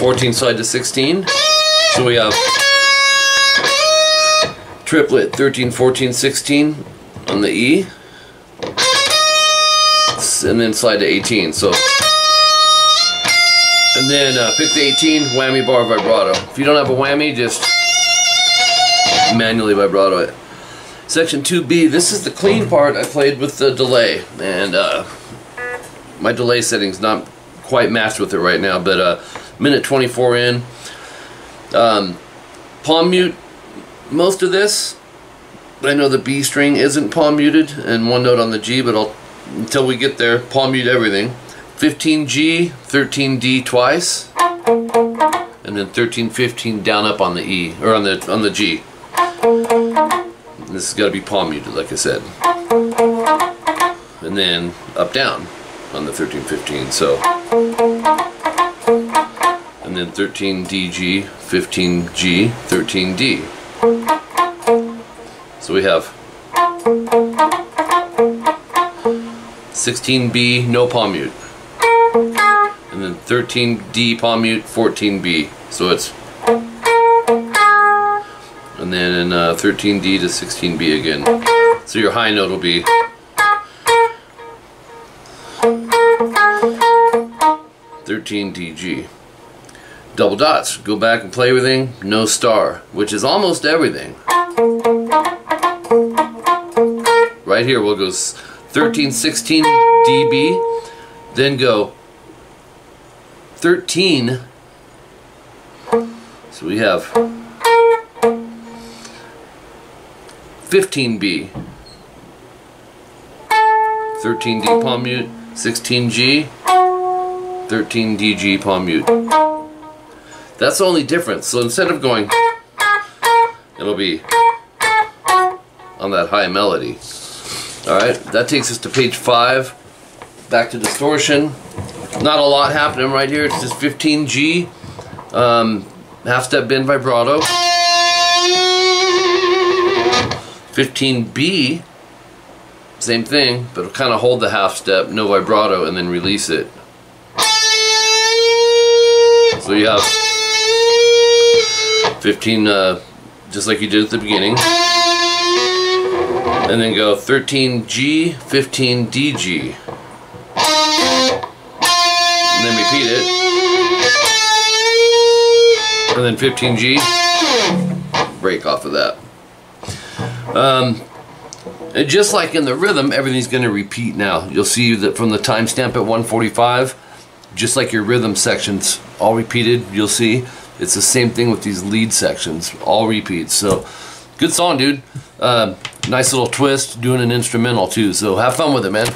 14 slide to 16. So we have triplet 13, 14, 16 on the E. And then slide to 18. So and then uh, pick the 18, whammy bar vibrato. If you don't have a whammy, just manually vibrato it. Section 2B, this is the clean part I played with the delay. And uh, my delay setting's not quite matched with it right now, but uh, minute 24 in. Um, palm mute most of this. I know the B string isn't palm muted and one note on the G, but I'll until we get there, palm mute everything. 15G, 13D twice, and then 13, 15 down up on the E or on the on the G. This has got to be palm muted, like I said, and then up down on the 13, 15. So, and then 13DG, 15G, 13D. So we have 16B, no palm mute and then 13D palm mute, 14B. So it's and then uh, 13D to 16B again. So your high note will be Thirteen DG. Double dots. Go back and play everything. No star, which is almost everything. Right here we'll go 13, 16 dB, then go 13. So we have 15B, 13D palm mute, 16G, 13DG palm mute. That's the only difference. So instead of going, it'll be on that high melody. Alright, that takes us to page 5. Back to distortion. Not a lot happening right here. It's just 15G. Um, half step bend vibrato. 15B. Same thing, but kind of hold the half step, no vibrato, and then release it. So you have 15, uh, just like you did at the beginning and then go 13G, 15DG. And then repeat it. And then 15G, break off of that. Um, and just like in the rhythm, everything's going to repeat now. You'll see that from the timestamp at 145, just like your rhythm sections all repeated, you'll see it's the same thing with these lead sections, all repeats. So, good song, dude. Uh, nice little twist, doing an instrumental too. So have fun with it, man.